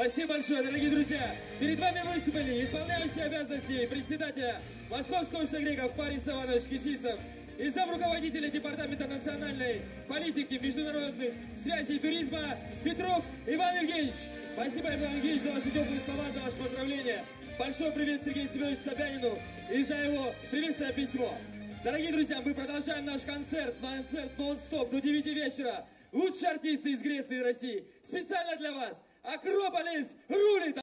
Спасибо большое, дорогие друзья. Перед вами выступили исполняющий обязанности председателя Московского Шагрека Парис Иванович Кисисов и зам руководителя Департамента национальной политики, международных связей и туризма Петров Иван Евгеньевич. Спасибо, Иван Евгеньевич, за ваши теплые слова, за ваши поздравления. Большой привет Сергею Семеновичу Собянину и за его приветственное письмо. Дорогие друзья, мы продолжаем наш концерт, концерт нон-стоп до 9 вечера. Лучшие артисты из Греции и России. Специально для вас. Акрополис рулит!